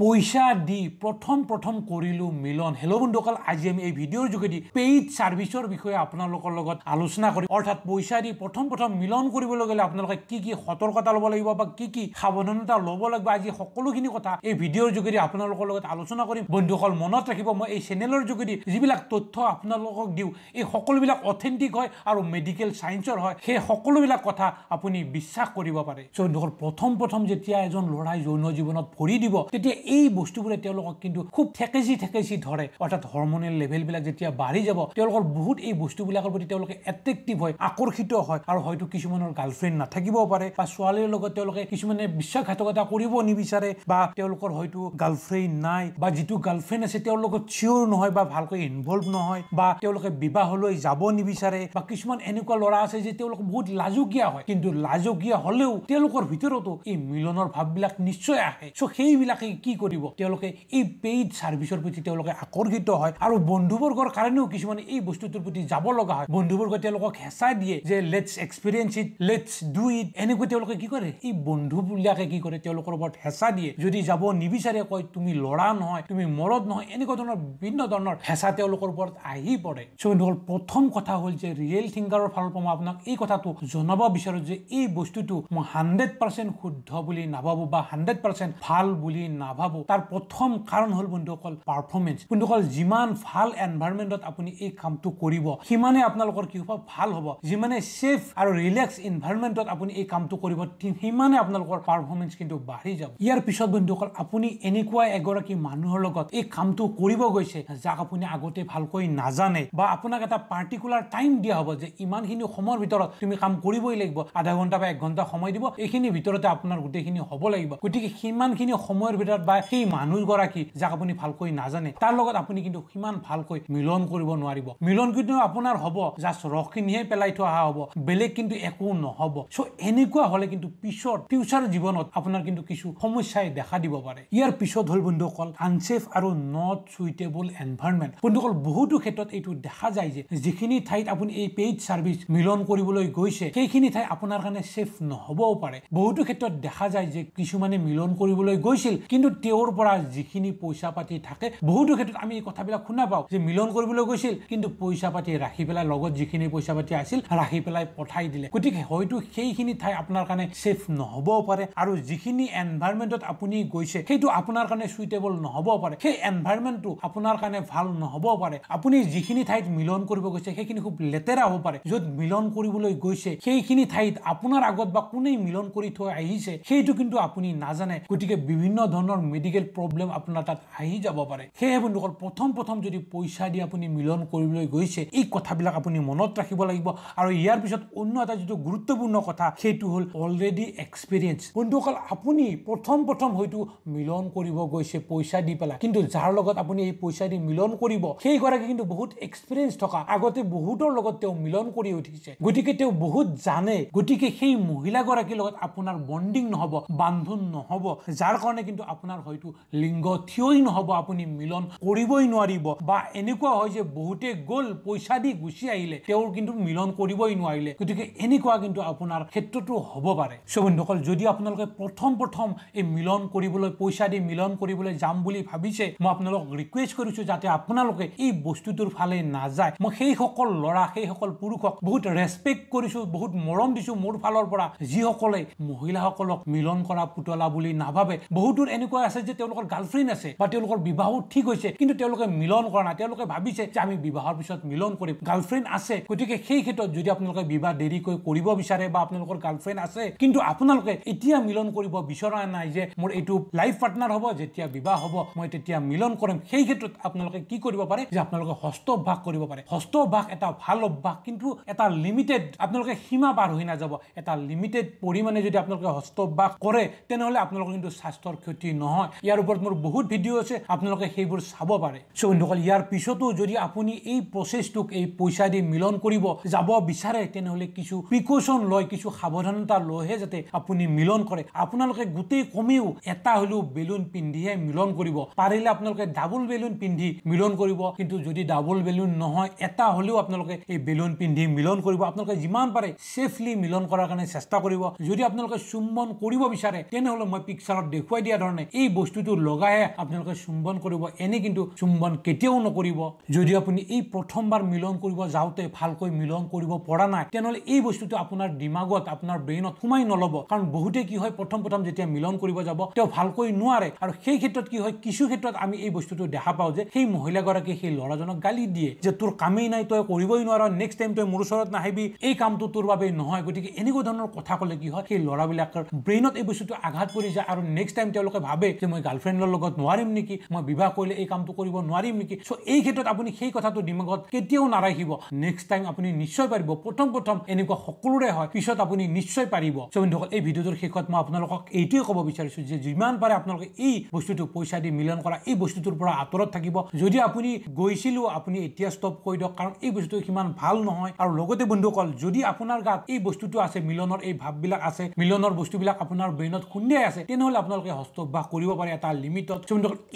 পইচা দি প্ৰথম প্ৰথম কৰিলোঁ মিলন। হেল্ল' বন্ধুসকল আজি আমি এই ভিডিঅ'ৰ যোগেদি পেইড ছাৰ্ভিচৰ বিষয়ে আপোনালোকৰ লগত আলোচনা কৰিম। অৰ্থাৎ পইচা দি প্ৰথম প্ৰথম মিলন কৰিবলৈ গ'লে আপোনালোকে কি কি সতৰ্কতা ল'ব লাগিব বা কি কি সাৱধানতা ল'ব লাগিব আজি সকলোখিনি কথা এই ভিডিঅ'ৰ যোগেদি আপোনালোকৰ লগত আলোচনা কৰিম। বন্ধুসকল মনত ৰাখিব মই এই চেনেলৰ যোগেদি যিবিলাক তথ্য আপোনালোকক দিওঁ এই সকলোবিলাক অথেণ্টিক হয় আৰু মেডিকেল ছায়েন্সৰ হয় সেই সকলোবিলাক কথা আপুনি বিশ্বাস কৰিব পাৰে। বন্ধুসকল প্ৰথম প্ৰথম যেতিয়া এজন ল'ৰাই যৌন জীৱনত ভৰি দিব তেতিয়া এই বস্তুবোৰে তেওঁলোকক কিন্তু খুব ঠেকেচি ঠেকেচি ধৰে। অৰ্থাৎ হৰমনেল লেভেলবিলাক যেতিয়া বাঢ়ি যাব তেওঁলোকৰ বহুত এই বস্তুবিলাকৰ প্ৰতি তেওঁলোকে এট্ৰেক্টিভ হয় আকৰ্ষিত হয় আৰু হয়তো কিছুমানৰ গাৰ্লফ্ৰেণ্ড নাথাকিবও পাৰে বা ছোৱালীৰ লগত তেওঁলোকে কিছুমানে বিশ্বাসঘাতকতা কৰিব নিবিচাৰে বা তেওঁলোকৰ হয়তো গাৰ্লফ্ৰেণ্ড নাই বা যিটো গাৰ্লফ্ৰেণ্ড আছে তেওঁৰ লগত চিয়'ৰ নহয় বা ভালকৈ ইনভলভ নহয় বা তেওঁলোকে বিবাহলৈ যাব নিবিচাৰে বা কিছুমান এনেকুৱা ল'ৰা আছে যে তেওঁলোক বহুত লাজকীয়া হয়। কিন্তু লাজকীয়া হ'লেও তেওঁলোকৰ ভিতৰতো এই মিলনৰ ভাৱবিলাক নিশ্চয় আহে। চ' সেইবিলাকে কি কৰিব। তেওঁলোকে এই পেইড ছাৰ্ভিচৰ প্ৰতি তেওঁলোকে আকৰ্ষিত হয়। আৰু বন্ধুবৰ্গৰ কাৰণেও কিছুমানে এই বস্তুটোৰ প্ৰতি যাব লগা হয়। বন্ধুবৰ্গই তেওঁলোকক হেঁচা দিয়ে যে let's experience it let's do it এনেকৈ তেওঁলোকে কি কৰে? এই বন্ধুবিলাকে কি কৰে? তেওঁলোকৰ ওপৰত হেঁচা দিয়ে। যদি যাব নিবিচাৰে কয় তুমি ল'ৰা নহয় তুমি মৰদ নহয় এনেকুৱা ধৰণৰ বিভিন্ন ধৰণৰ হেঁচা তেওঁলোকৰ ওপৰত আহি পৰে। চ' বন্ধুসকল প্ৰথম কথা হ'ল যে ৰিয়েল থিংকাৰৰ ফালৰ পৰা মই আপোনাক এই কথাটো জনাব বিচাৰোঁ যে এই বস্তুটো মই হাণ্ড্ৰেড পাৰ্চেণ্ট শুদ্ধ বুলি নাভাবোঁ বা হাণ্ড্ৰেড পাৰ্চেণ্ট ভাল বুলি নাভাবোঁ। তাৰ প্ৰথম কাৰণ হ'ল বন্ধুসকল পাৰফৰ্মেঞ্চ বন্ধুসকল যিমান ভাল এনভাইৰমেণ্টত আপুনি এই কামটো কৰিব সিমানে আপোনালোকৰ কি হ'ব? ভাল হ'ব। যিমানে ছেফ আৰু ৰিলেক্স এনভাইৰমেণ্টত আপুনি এই কামটো কৰিব সিমানে আপোনালোকৰ পাৰফৰ্মেঞ্চ কিন্তু বাঢ়ি যাব। ইয়াৰ পিছত বন্ধুসকল আপুনি এনেকুৱা এগৰাকী মানুহৰ লগত এই কামটো কৰিব গৈছে যাক আপুনি আগতে ভালকৈ নাজানে বা আপোনাক এটা পাৰ্টিকুলাৰ টাইম দিয়া হ'ব যে ইমানখিনি সময়ৰ ভিতৰত তুমি কাম কৰিবই লাগিব। আধা ঘণ্টা বা এক ঘণ্টা সময় দিব এইখিনি ভিতৰতে আপোনাৰ গোটেইখিনি হ'ব লাগিব। গতিকে সিমানখিনি সময়ৰ ভিতৰত বা সেই মানুহগৰাকী যাক আপুনি ভালকৈ নাজানে তাৰ লগত আপুনি কিন্তু সিমান ভালকৈ মিলন কৰিব নোৱাৰিব। মিলন কিন্তু আপোনাৰ হ'ব জাষ্ট ৰসখিনিহে পেলাই থোৱা হ'ব বেলেগ কিন্তু একো নহ'ব। চ' এনেকুৱা হ'লে কিন্তু পিছত ফিউচাৰ জীৱনত আপোনাৰ কিন্তু কিছু সমস্যাই দেখা দিব পাৰে। ইয়াৰ পিছত হ'ল বন্ধুসকল আনছেফ আৰু নট চুইটেবল এনভাইৰমেণ্ট বন্ধুসকল বহুতো ক্ষেত্ৰত এইটো দেখা যায় যে যিখিনি ঠাইত আপুনি এই পেইড ছাৰ্ভিচ মিলন কৰিবলৈ গৈছে সেইখিনি ঠাই আপোনাৰ কাৰণে ছেফ নহ'বও পাৰে। বহুতো ক্ষেত্ৰত দেখা যায় যে কিছুমানে মিলন কৰিবলৈ গৈছিল কিন্তু তেওঁৰ পৰা যিখিনি পইচা পাতি থাকে বহুতো ক্ষেত্ৰত আমি এই কথাবিলাক শুনা পাওঁ যে মিলন কৰিবলৈ গৈছিল কিন্তু পইচা পাতি ৰাখি পেলাই লগত যিখিনি পইচা পাতি আছিল ৰাখি পেলাই পঠাই দিলে। গতিকে হয়তো সেইখিনি ঠাই আপোনাৰ কাৰণে ছেফ নহ'বও পাৰে আৰু যিখিনি এনভাইৰমেণ্টত আপুনি গৈছে সেইটো আপোনাৰ কাৰণে চুইটেবল নহ'বও পাৰে। সেই এনভাইৰমেণ্টটো আপোনাৰ কাৰণে ভাল নহ'বও পাৰে। আপুনি যিখিনি ঠাইত মিলন কৰিব গৈছে সেইখিনি খুব লেতেৰা হ'ব পাৰে। য'ত মিলন কৰিবলৈ গৈছে সেইখিনি ঠাইত আপোনাৰ আগত বা কোনে মিলন কৰি থৈ আহিছে সেইটো কিন্তু আপুনি নাজানে। গতিকে বিভিন্ন ধৰণৰ মেডিকেল প্ৰব্লেম আপোনাৰ তাত আহি যাব পাৰে। সেয়েহে বন্ধুসকল প্ৰথম প্ৰথম যদি পইচা দি আপুনি মিলন কৰিবলৈ গৈছে এই কথাবিলাক আপুনি মনত ৰাখিব লাগিব। আৰু ইয়াৰ পিছত অন্য এটা যিটো গুৰুত্বপূৰ্ণ কথা সেইটো হ'ল অলৰেডি এক্সপিৰিয়েঞ্চ বন্ধুসকল আপুনি প্ৰথম প্ৰথম হয়তো মিলন কৰিব গৈছে পইচা দি পেলাই। কিন্তু যাৰ লগত আপুনি এই পইচা দি মিলন কৰিব সেইগৰাকী কিন্তু বহুত এক্সপিৰিয়েঞ্চ থকা। আগতে বহুতৰ লগত তেওঁ মিলন কৰি উঠিছে। গতিকে তেওঁ বহুত জানে। গতিকে সেই মহিলাগৰাকীৰ লগত আপোনাৰ বণ্ডিং নহ'ব বান্ধোন নহ'ব। যাৰ কাৰণে কিন্তু আপোনাৰ হয়তো লিংগ থিয়ই নহ'ব আপুনি মিলন কৰিবই নোৱাৰিব। বা এনেকুৱা হয় যে বহুতে গ'ল পইচা দি গুচি আহিলে তেওঁৰ কিন্তু মিলন কৰিবই নোৱাৰিলে। গতিকে এনেকুৱা কিন্তু আপোনাৰ ক্ষেত্ৰতো হ'ব পাৰে। চ' বন্ধুসকল যদি আপোনালোকে প্ৰথম প্ৰথম এই মিলন কৰিবলৈ পইচা দি মিলন কৰিবলৈ যাম বুলি ভাবিছে মই আপোনালোকক ৰিকুৱেষ্ট কৰিছোঁ যাতে আপোনালোকে এই বস্তুটোৰ ফালে নাযায়। মই সেইসকল ল'ৰা সেইসকল পুৰুষক বহুত ৰেচপেক্ট কৰিছোঁ বহুত মৰম দিছোঁ মোৰ ফালৰ পৰা। যিসকলে মহিলাসকলক মিলন কৰা পুতলা বুলি নাভাবে বহুতোৰ এনেকুৱা আছে যে তেওঁলোকৰ গাৰ্লফ্ৰেণ্ড আছে বা তেওঁলোকৰ বিবাহো ঠিক হৈছে কিন্তু তেওঁলোকে মিলন কৰা নাই। তেওঁলোকে ভাবিছে যে আমি বিবাহৰ পিছত মিলন কৰিম। গাৰ্লফ্ৰেণ্ড আছে গতিকে সেই ক্ষেত্ৰত যদি আপোনালোকে বিবাহ দেৰিকৈ কৰিব বিচাৰে বা আপোনালোকৰ গাৰ্লফ্ৰেণ্ড আছে কিন্তু আপোনালোকে এতিয়া মিলন কৰিব বিচৰা নাই যে মোৰ এইটো লাইফ পাৰ্টনাৰ হ'ব যেতিয়া বিবাহ হ'ব মই তেতিয়া মিলন কৰিম। সেই ক্ষেত্ৰত আপোনালোকে কি কৰিব পাৰে যে আপোনালোকে হস্ত অভ্যাস কৰিব পাৰে। হস্ত অভ্যাস এটা ভাল অভ্যাস কিন্তু এটা লিমিটেড আপোনালোকে সীমা পাৰ হৈ নাযাব। এটা লিমিটেড পৰিমাণে যদি আপোনালোকে হস্ত অভ্যাস কৰে তেনেহ'লে আপোনালোকৰ কিন্তু স্বাস্থ্যৰ ক্ষতি নহয়। ইয়াৰ ওপৰত মোৰ বহুত ভিডিঅ' আছে আপোনালোকে সেইবোৰ চাব পাৰে। চ' বন্ধুসকল ইয়াৰ পিছতো যদি আপুনি এই প্ৰচেছটোক এই পইচা দি মিলন কৰিব যাব বিচাৰে তেনেহ'লে কিছু প্ৰিকশ্যন লয় কিছু সাৱধানতা লৈহে যাতে আপুনি মিলন কৰে। আপোনালোকে গোটেই কমেও এটা হ'লেও বেলুন পিন্ধিহে মিলন কৰিব। পাৰিলে আপোনালোকে ডাবল বেলুন পিন্ধি মিলন কৰিব কিন্তু যদি ডাবল বেলুন নহয় এটা হ'লেও আপোনালোকে এই বেলুন পিন্ধি মিলন কৰিব। আপোনালোকে যিমান পাৰে ছেফলি মিলন কৰাৰ কাৰণে চেষ্টা কৰিব। যদি আপোনালোকে চুম্বন কৰিব বিচাৰে তেনেহ'লে মই পিকচাৰত দেখুৱাই দিয়া ধৰণে এই বস্তুটো লগাইহে আপোনালোকে চুম্বন কৰিব। এনে কিন্তু চুম্বন কেতিয়াও নকৰিব। যদি আপুনি এই প্ৰথমবাৰ মিলন কৰিব যাওঁতে ভালকৈ মিলন কৰিব পৰা নাই তেনেহ'লে এই বস্তুটো আপোনাৰ দিমাগত আপোনাৰ ব্ৰেইনত সোমাই নল'ব। কাৰণ বহুতে কি হয় প্ৰথম প্ৰথম যেতিয়া মিলন কৰিব যাব তেওঁ ভালকৈ নোৱাৰে। আৰু সেই ক্ষেত্ৰত কি হয় কিছু ক্ষেত্ৰত আমি এই বস্তুটো দেখা পাওঁ যে সেই মহিলাগৰাকীয়ে সেই ল'ৰাজনক গালি দিয়ে যে তোৰ কামেই নাই তই কৰিবই নোৱাৰ নেক্সট টাইম তই মোৰ ওচৰত নাহিবি। এই কামটো তোৰ বাবে নহয়। গতিকে এনেকুৱা ধৰণৰ কথা ক'লে কি হয় সেই ল'ৰাবিলাকৰ ব্ৰেইনত এই বস্তুটো আঘাত পৰি যায় আৰু নেক্সট টাইম তেওঁলোকে ভাবে যে মই গাৰ্লফ্ৰেণ্ডৰ লগত নোৱাৰিম নেকি? মই বিবাহ কৰিলে এই কামটো কৰিব নোৱাৰিম নেকি? চ' এই ক্ষেত্ৰত আপুনি সেই কথাটো দিমাগত কেতিয়াও নাৰাখিব। নেক্সট টাইম আপুনি নিশ্চয় পাৰিব। প্ৰথম প্ৰথম এনেকুৱা সকলোৰে হয়। পিছত আপুনি নিশ্চয় পাৰিব। চ' বন্ধুসকল এই ভিডিঅ'টোৰ শেষত মই আপোনালোকক এইটোৱে ক'ব বিচাৰিছোঁ যে যিমান পাৰে আপোনালোকে এই বস্তুটো পইচা দি মিলন কৰা এই বস্তুটোৰ পৰা আঁতৰত থাকিব। যদি আপুনি গৈছিলো আপুনি এতিয়া ষ্টপ কৰি দিয়ক। কাৰণ এই বস্তুটো সিমান ভাল নহয়। আৰু লগতে বন্ধুসকল যদি আপোনাৰ গাত এই বস্তুটো আছে মিলনৰ এই ভাৱবিলাক আছে মিলনৰ বস্তুবিলাক আপোনাৰ ব্ৰেইনত খুন্দিয়াই আছে তেনেহ'লে আপোনালোকে হস্তভ্যাস কৰিব পাৰে এটা লিমিটত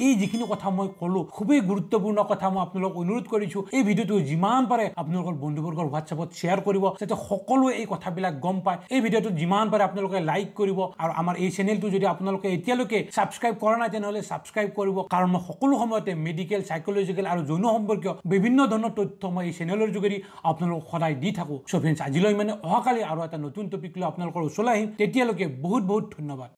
এই যিখিনি কথা মই ক'লো খুবেই গুৰুত্বপূৰ্ণ কথা মই আপোনালোকক অনুৰোধ কৰিছোঁ এই ভিডিঅ'টো যিমান পাৰে আপোনালোকৰ বন্ধুবৰ্গৰ হোৱাটছএপত শ্বেয়াৰ কৰিব যাতে সকলোৱে এই কথাবিলাক গম পায়। এই ভিডিঅ'টো যিমান পাৰে আপোনালোকে লাইক কৰিব আৰু আমাৰ এই চেনেলটো যদি আপোনালোকে এতিয়ালৈকে ছাবস্ক্ৰাইব কৰা নাই তেনেহ'লে ছাবস্ক্ৰাইব কৰিব। কাৰণ মই সকলো সময়তে মেডিকেল চাইকলজিকেল আৰু যৌন সম্পৰ্কীয় বিভিন্ন ধৰণৰ তথ্য মই এই চেনেলৰ যোগেদি আপোনালোকক সদায় দি থাকোঁ। চ' ফ্ৰেণ্ডছ আজিলৈ মানে অহাকালি আৰু এটা নতুন টপিক লৈ আপোনালোকৰ ওচৰলৈ আহিম। তেতিয়ালৈকে বহুত বহুত ধন্যবাদ।